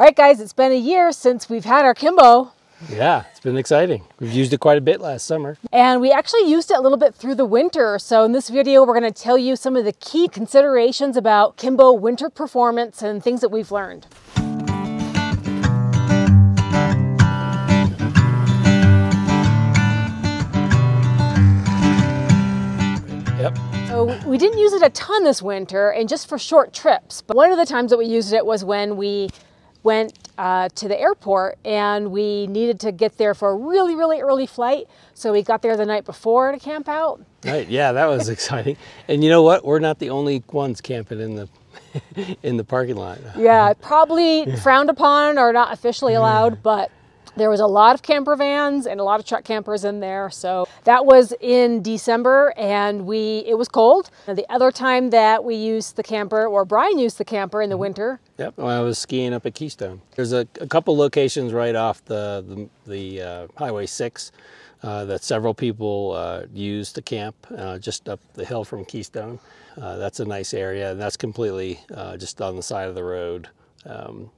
All right, guys, it's been a year since we've had our Kimbo. Yeah, it's been exciting. We've used it quite a bit last summer. And we actually used it a little bit through the winter. So in this video, we're going to tell you some of the key considerations about Kimbo winter performance and things that we've learned. Yep. So we didn't use it a ton this winter and just for short trips. But one of the times that we used it was when we went uh, to the airport and we needed to get there for a really, really early flight. So we got there the night before to camp out. Right. Yeah, that was exciting. And you know what? We're not the only ones camping in the in the parking lot. Yeah, probably frowned upon or not officially allowed, but there was a lot of camper vans and a lot of truck campers in there. So that was in December and we it was cold. And the other time that we used the camper or Brian used the camper in the winter. Yep. When I was skiing up at Keystone. There's a, a couple locations right off the the, the uh, Highway 6 uh, that several people uh, use to camp uh, just up the hill from Keystone. Uh, that's a nice area and that's completely uh, just on the side of the road. Um,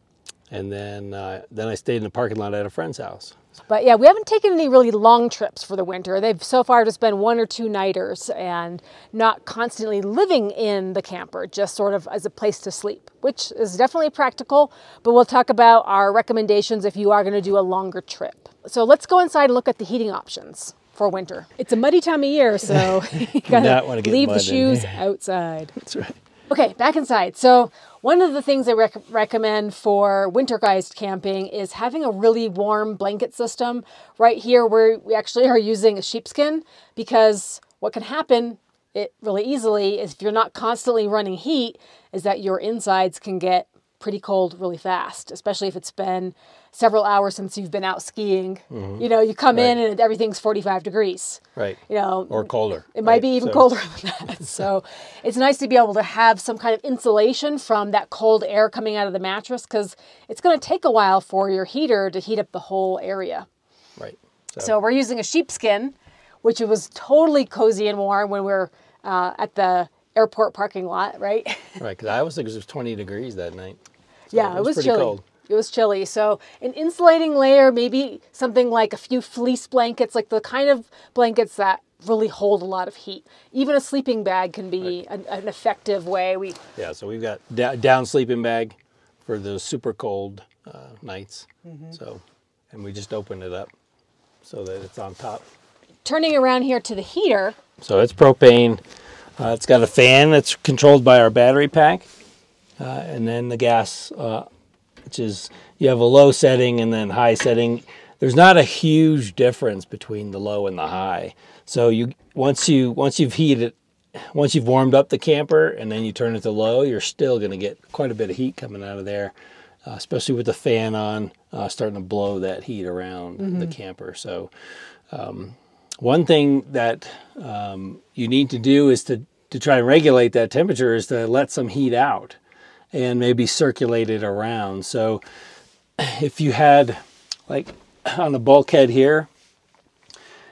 and then uh, then I stayed in the parking lot at a friend's house. But yeah, we haven't taken any really long trips for the winter. They've so far just been one or two nighters and not constantly living in the camper, just sort of as a place to sleep, which is definitely practical. But we'll talk about our recommendations if you are going to do a longer trip. So let's go inside and look at the heating options for winter. It's a muddy time of year, so you gotta leave the shoes outside. That's right. Okay, back inside. So one of the things I rec recommend for winterized camping is having a really warm blanket system. Right here, where we actually are using a sheepskin because what can happen it really easily is if you're not constantly running heat, is that your insides can get pretty cold really fast, especially if it's been several hours since you've been out skiing. Mm-hmm. You know, you come right. in and everything's 45 degrees. Right. You know, or colder. It might right? be even so. colder than that. so it's nice to be able to have some kind of insulation from that cold air coming out of the mattress because it's going to take a while for your heater to heat up the whole area. Right. So, so we're using a sheepskin, which was totally cozy and warm when we are uh, at the airport parking lot, right? right, because I was it was 20 degrees that night. So yeah, it was, it was chilly. Cold. It was chilly. So an insulating layer, maybe something like a few fleece blankets, like the kind of blankets that really hold a lot of heat. Even a sleeping bag can be right. an, an, effective way. We yeah. So we've got down sleeping bag for those super cold uh, nights. Mm -hmm. So and we just open it up so that it's on top. Turning around here to the heater. So it's propane. Uh, it's got a fan that's controlled by our battery pack. Uh, and then the gas, uh, which is you have a low setting and then high setting. There's not a huge difference between the low and the high. So you once you once you've heated once you've warmed up the camper and then you turn it to low, you're still going to get quite a bit of heat coming out of there, uh, especially with the fan on, uh, starting to blow that heat around mm -hmm. the camper. So, um, one thing that um, you need to do is to, to try and regulate that temperature is to let some heat out and maybe circulate it around. So if you had like on the bulkhead here,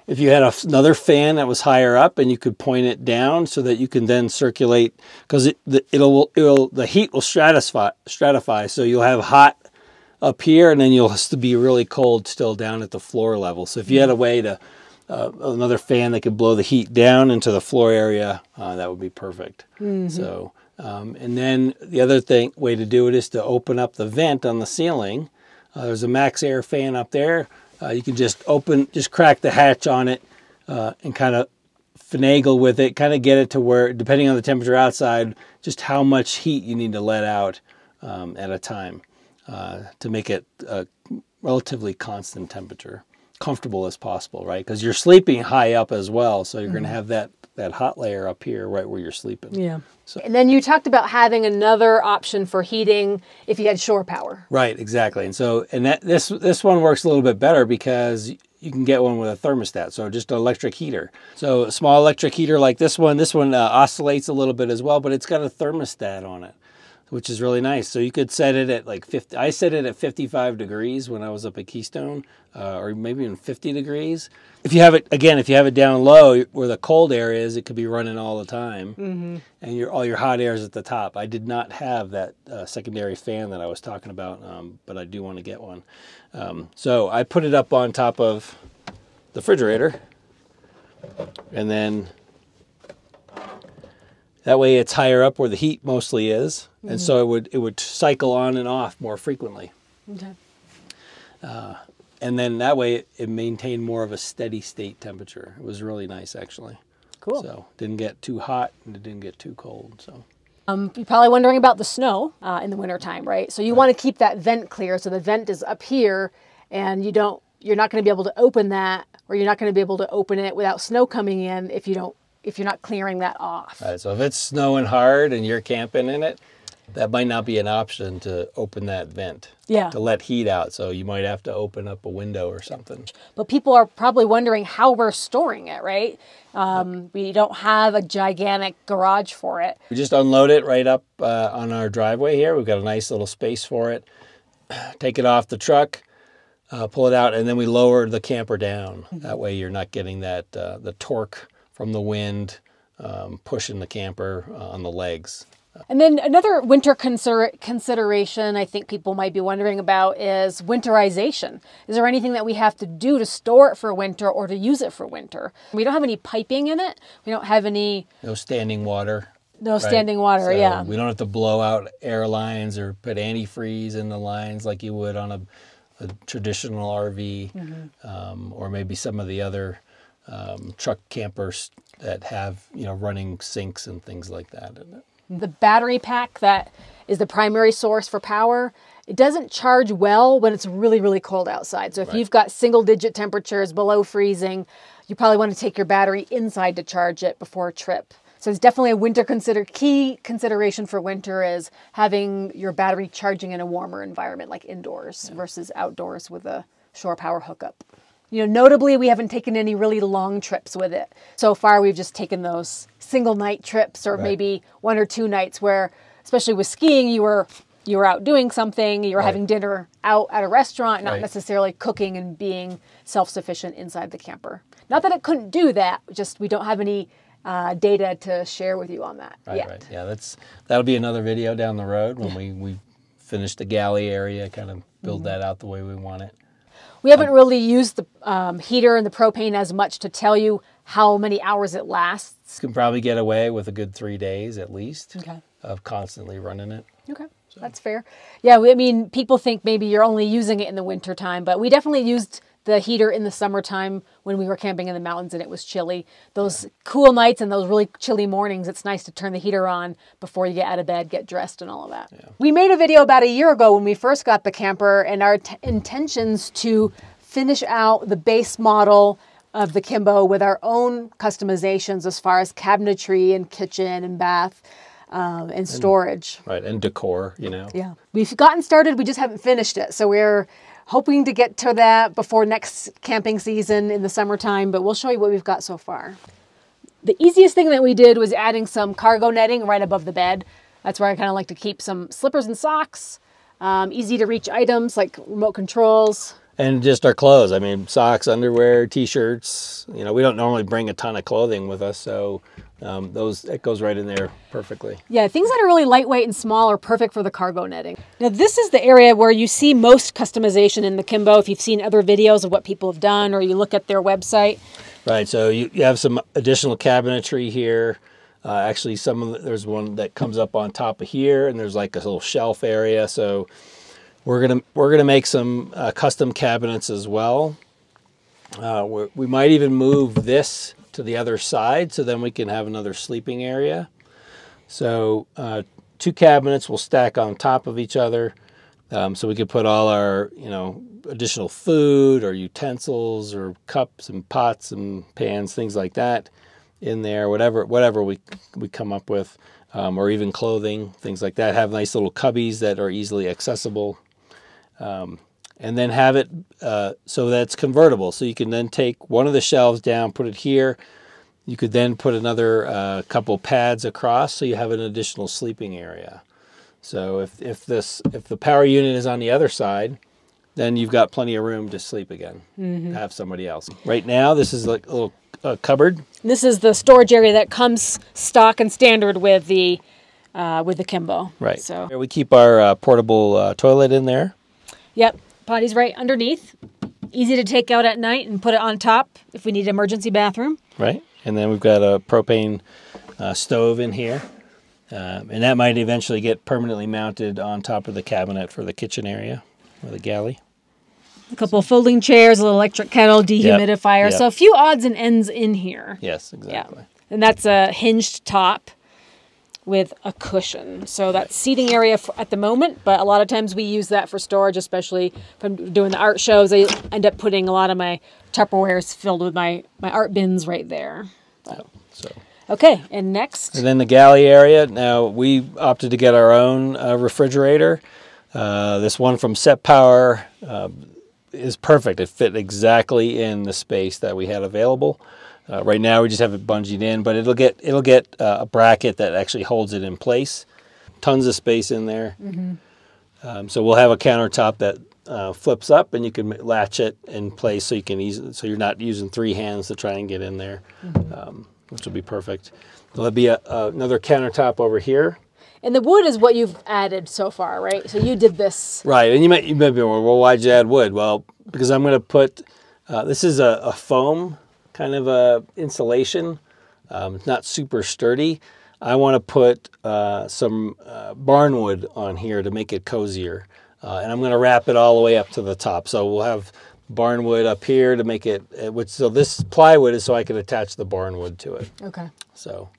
if you had another fan that was higher up and you could point it down so that you can then circulate because it, it'll, it'll, the heat will stratify, stratify. So you'll have hot up here and then you'll have to be really cold still down at the floor level. So if you had a way to, uh, another fan that could blow the heat down into the floor area, uh, that would be perfect. Mm -hmm. So um, and then the other thing way to do it is to open up the vent on the ceiling. Uh, there's a Maxxair fan up there. Uh, you can just open, just crack the hatch on it uh, and kind of finagle with it, kind of get it to where, depending on the temperature outside, just how much heat you need to let out um, at a time uh, to make it a relatively constant temperature, comfortable as possible, right? Because you're sleeping high up as well, so you're mm -hmm. going to have that that hot layer up here right where you're sleeping. Yeah. So. And then you talked about having another option for heating if you had shore power. Right, exactly. And so and that this this one works a little bit better because you can get one with a thermostat, so just an electric heater. So a small electric heater like this one, this one uh, oscillates a little bit as well, but it's got a thermostat on it. Which is really nice. So you could set it at like 50. I set it at 55 degrees when I was up at Keystone, uh, or maybe even 50 degrees. If you have it again, if you have it down low where the cold air is, it could be running all the time, mm-hmm. and your all your hot air is at the top. I did not have that uh, secondary fan that I was talking about, um, but I do want to get one. Um, so I put it up on top of the refrigerator, and then that way it's higher up where the heat mostly is, mm-hmm. and so it would it would cycle on and off more frequently. Okay. Uh, and then that way it, it, maintained more of a steady state temperature. It was really nice actually. Cool. So didn't get too hot and it didn't get too cold. So. Um, you're probably wondering about the snow uh, in the wintertime, right? So you right. want to keep that vent clear. So the vent is up here, and you don't. You're not going to be able to open that, or you're not going to be able to open it without snow coming in if you don't if you're not clearing that off. All right, so if it's snowing hard and you're camping in it, that might not be an option to open that vent. Yeah. To let heat out. So you might have to open up a window or something. But people are probably wondering how we're storing it, right? Um, we don't have a gigantic garage for it. We just unload it right up uh, on our driveway here. We've got a nice little space for it. Take it off the truck. Uh, pull it out, and then we lower the camper down. Mm-hmm. That way, you're not getting that uh, the torque from the wind um, pushing the camper uh, on the legs. And then another winter consider- consideration I think people might be wondering about is winterization. Is there anything that we have to do to store it for winter or to use it for winter? We don't have any piping in it. We don't have any. No standing water. No right? standing water, so yeah. We don't have to blow out air lines or put antifreeze in the lines like you would on a, a traditional RV mm-hmm. um, or maybe some of the other um, truck campers that have you know running sinks and things like that in it. The battery pack that is the primary source for power. It doesn't charge well when it's really really cold outside. So if right. you've got single digit temperatures below freezing, you probably want to take your battery inside to charge it before a trip. So it's definitely a winter consider key consideration for winter is having your battery charging in a warmer environment like indoors yeah. versus outdoors with a shore power hookup. You know, notably, we haven't taken any really long trips with it. So far, we've just taken those single night trips or right. maybe one or two nights where, especially with skiing, you were you were out doing something, you were right. having dinner out at a restaurant, not right. necessarily cooking and being self-sufficient inside the camper. Not that it couldn't do that, just we don't have any uh, data to share with you on that right, yet. Right. Yeah, that's that'll be another video down the road when we we finish the galley area, kind of build mm-hmm. that out the way we want it. We haven't really used the um, heater and the propane as much to tell you how many hours it lasts. You can probably get away with a good three days at least okay. of constantly running it. Okay. So. That's fair. Yeah, we, I mean, people think maybe you're only using it in the wintertime, but we definitely used the heater in the summertime when we were camping in the mountains and it was chilly. Those yeah. cool nights and those really chilly mornings, it's nice to turn the heater on before you get out of bed, get dressed, and all of that. Yeah. We made a video about a year ago when we first got the camper and our t- intentions to finish out the base model of the Kimbo with our own customizations as far as cabinetry and kitchen and bath. Um, and storage. And, right, and decor, you know. Yeah. We've gotten started, we just haven't finished it. So we're hoping to get to that before next camping season in the summertime, but we'll show you what we've got so far. The easiest thing that we did was adding some cargo netting right above the bed. That's where I kind of like to keep some slippers and socks, um, easy to reach items like remote controls. And just our clothes. I mean, socks, underwear, t-shirts. You know, we don't normally bring a ton of clothing with us, so um, those it goes right in there perfectly. Yeah, things that are really lightweight and small are perfect for the cargo netting. Now this is the area where you see most customization in the Kimbo. If you've seen other videos of what people have done, or you look at their website. Right. So you, you have some additional cabinetry here. Uh, actually, some of the, there's one that comes up on top of here, and there's like a little shelf area. So we're gonna we're gonna make some uh, custom cabinets as well. Uh, we might even move this to the other side so then we can have another sleeping area. So uh, two cabinets will stack on top of each other. Um, so we could put all our, you know, additional food or utensils or cups and pots and pans, things like that in there, whatever whatever we we come up with, um, or even clothing, things like that. Have nice little cubbies that are easily accessible. Um, and then have it uh, so that's convertible. So you can then take one of the shelves down, put it here. You could then put another uh, couple pads across so you have an additional sleeping area. So if, if this if the power unit is on the other side, then you've got plenty of room to sleep again. Have somebody else. Right now, this is like a little uh, cupboard. This is the storage area that comes stock and standard with the uh, with the Kimbo. Right. So we keep our uh, portable uh, toilet in there. Yep, potty's right underneath. Easy to take out at night and put it on top if we need an emergency bathroom. right? And then we've got a propane uh, stove in here. Um, and that might eventually get permanently mounted on top of the cabinet for the kitchen area or the galley. A couple of folding chairs, a little electric kettle, dehumidifier. Yep. So a few odds and ends in here. Yes, Yeah. exactly. And that's a hinged top with a cushion. So that's seating area for, at the moment, but a lot of times we use that for storage, especially if I'm doing the art shows. I end up putting a lot of my Tupperwares filled with my, my art bins right there. So, Okay, and next. and then the galley area. Now we opted to get our own uh, refrigerator. Uh, this one from SetPower uh, is perfect. It fit exactly in the space that we had available. Uh, right now we just have it bungeed in, but it'll get it'll get uh, a bracket that actually holds it in place. Tons of space in there. Um, so we'll have a countertop that uh, flips up, and you can latch it in place so you can easily so you're not using three hands to try and get in there, um, which will be perfect. There'll be a, another countertop over here. And the wood is what you've added so far, right? So you did this. Right, and you might you might be well, why'd you add wood? Well, because I'm going to put uh, this is a, a foam kind of a insulation. Um, it's not super sturdy. I want to put uh, some uh, barnwood on here to make it cozier, uh, and I'm going to wrap it all the way up to the top. So we'll have barnwood up here to make it. uh, Which so this plywood is so I can attach the barnwood to it. Okay. So,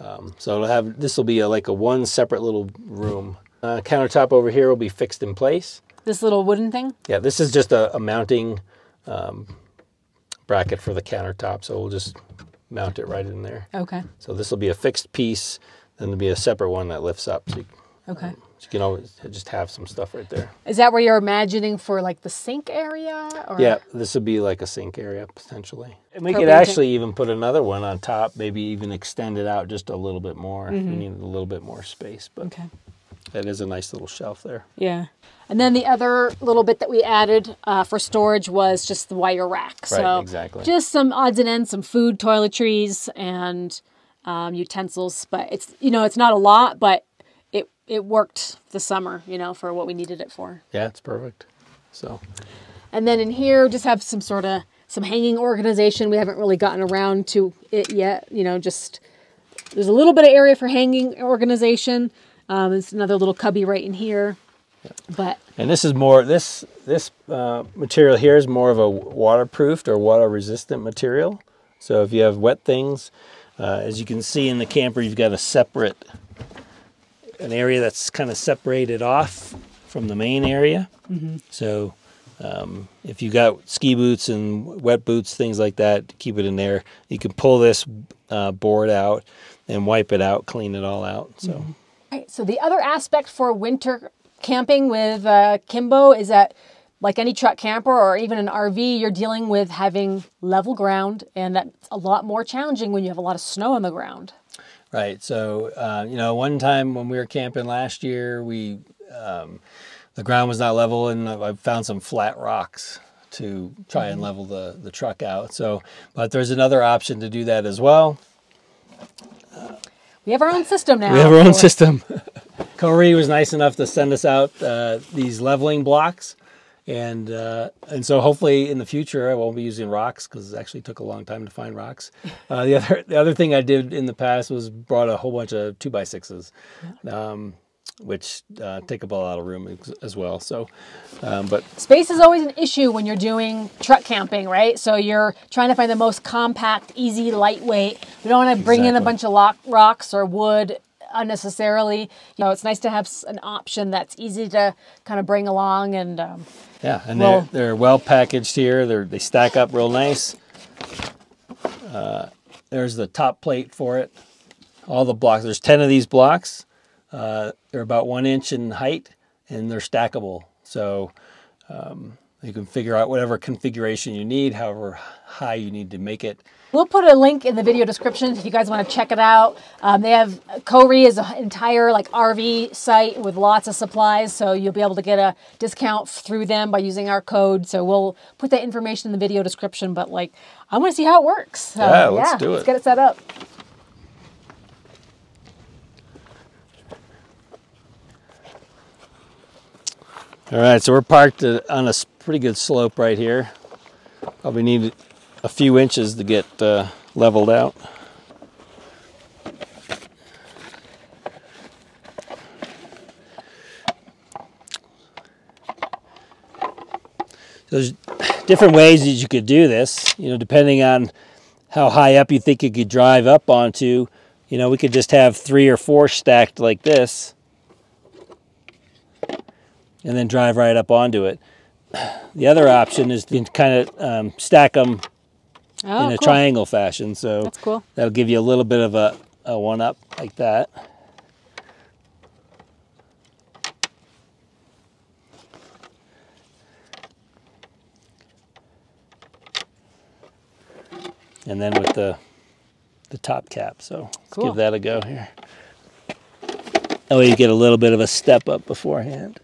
um, so it'll have this will be a, like a one separate little room. Uh, countertop over here will be fixed in place. This little wooden thing? Yeah, this is just a, a mounting um, bracket for the countertop, so we'll just mount it right in there. Okay. So this will be a fixed piece, then there'll be a separate one that lifts up, so you, Okay. Um, so you can always just have some stuff right there. Is that where you're imagining for like the sink area? Or? Yeah, this would be like a sink area potentially. And we could actually even put another one on top, maybe even extend it out just a little bit more. if We mm-hmm. need a little bit more space, but Okay. That is a nice little shelf there. Yeah. And then the other little bit that we added uh, for storage was just the wire rack. so exactly. just some odds and ends, some food, toiletries, and um, utensils. But it's you know it's not a lot, but it it worked the summer, you know, for what we needed it for. Yeah, it's perfect. So And then in here, just have some sort of some hanging organization. We haven't really gotten around to it yet. You know, just there's a little bit of area for hanging organization. Um, there's another little cubby right in here. But And this is more this this uh, material here is more of a waterproofed or water resistant material. So if you have wet things, uh, as you can see in the camper, you've got a separate an area that's kind of separated off from the main area. So um, if you got ski boots and wet boots, things like that, keep it in there. You can pull this uh, board out and wipe it out, clean it all out. So. Right. So the other aspect for winter camping with uh, Kimbo is that, like any truck camper or even an RV, you're dealing with having level ground, and that's a lot more challenging when you have a lot of snow on the ground. Right. So, uh, you know, one time when we were camping last year, we um, the ground was not level, and I found some flat rocks to try and level the the truck out. So, but there's another option to do that as well. We have our own system now. We have our own system. Kohree was nice enough to send us out uh, these leveling blocks, and uh, and so hopefully in the future I won't be using rocks because it actually took a long time to find rocks. Uh, the other the other thing I did in the past was brought a whole bunch of two by sixes, um, which uh, take up a lot of room as well. So, um, but Space is always an issue when you're doing truck camping, right? So you're trying to find the most compact, easy, lightweight. We don't want to bring in a bunch of lock, rocks or wood unnecessarily. You know, it's nice to have an option that's easy to kind of bring along and um, Yeah, and Well- they're they're well packaged here. They're they stack up real nice. Uh, there's the top plate for it. All the blocks. There's ten of these blocks. Uh, they're about one inch in height, and they're stackable. So um, You can figure out whatever configuration you need, however high you need to make it. We'll put a link in the video description if you guys want to check it out. Um, they have Kohree is an entire like RV site with lots of supplies, so you'll be able to get a discount through them by using our code. So we'll put that information in the video description. But like, I want to see how it works. So, Yeah, let's do Let's it. get it set up. All right, so we're parked on a pretty good slope right here. Probably need a few inches to get uh, leveled out. There's different ways that you could do this, you know, depending on how high up you think you could drive up onto. You know, we could just have three or four stacked like this and then drive right up onto it. The other option is to kind of um, stack them Oh, in a cool. triangle fashion. So That's cool. that'll give you a little bit of a, a one up like that. And then with the the top cap. So let's Cool. give that a go here. That way you get a little bit of a step up beforehand.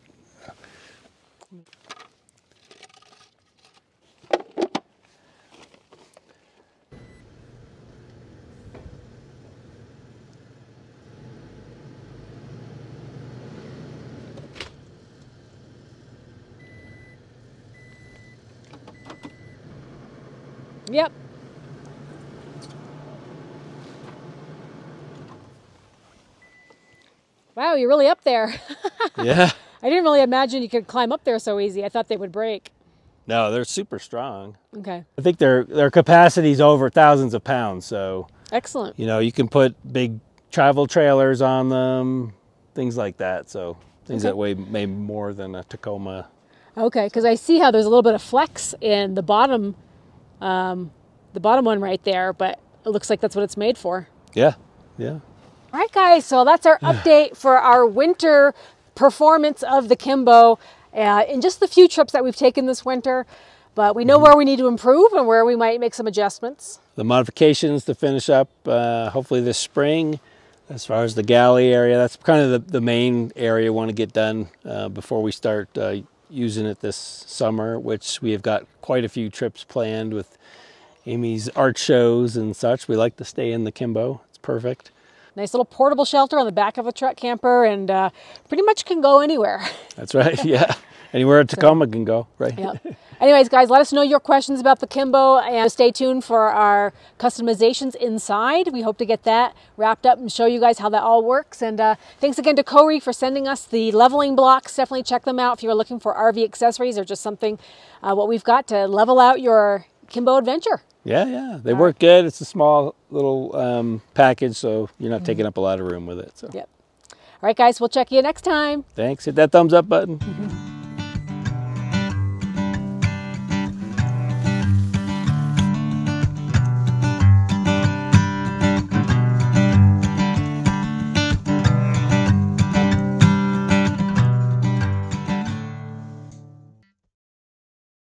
Yep. Wow, you're really up there. Yeah. I didn't really imagine you could climb up there so easy. I thought they would break. No, they're super strong. Okay. I think their their capacity is over thousands of pounds, so Excellent. you know you can put big travel trailers on them, things like that. So things Okay. that weigh maybe more than a Tacoma. Okay, because I see how there's a little bit of flex in the bottom, um, the bottom one right there, but it looks like that's what it's made for. Yeah, yeah. All right, guys, so that's our update for our winter performance of the Kimbo uh, in just the few trips that we've taken this winter. But we know where we need to improve and where we might make some adjustments. The modifications to finish up, uh, hopefully this spring. As far as the galley area, that's kind of the, the main area we want to get done uh, before we start uh, using it this summer, which we have got quite a few trips planned with Amy's art shows and such. We like to stay in the Kimbo. It's perfect. Nice little portable shelter on the back of a truck camper and uh, pretty much can go anywhere. That's right. Yeah. Anywhere Tacoma can go, right? Yep. Anyways, guys, let us know your questions about the Kimbo and stay tuned for our customizations inside. We hope to get that wrapped up and show you guys how that all works. And uh, thanks again to Kohree for sending us the leveling blocks. Definitely check them out if you're looking for RV accessories or just something, uh, what we've got to level out your Kimbo adventure. Yeah, yeah. They work good. It's a small little um, package, so you're not taking up a lot of room with it. So Yep. All right, guys, we'll check you next time. thanks. Hit that thumbs up button.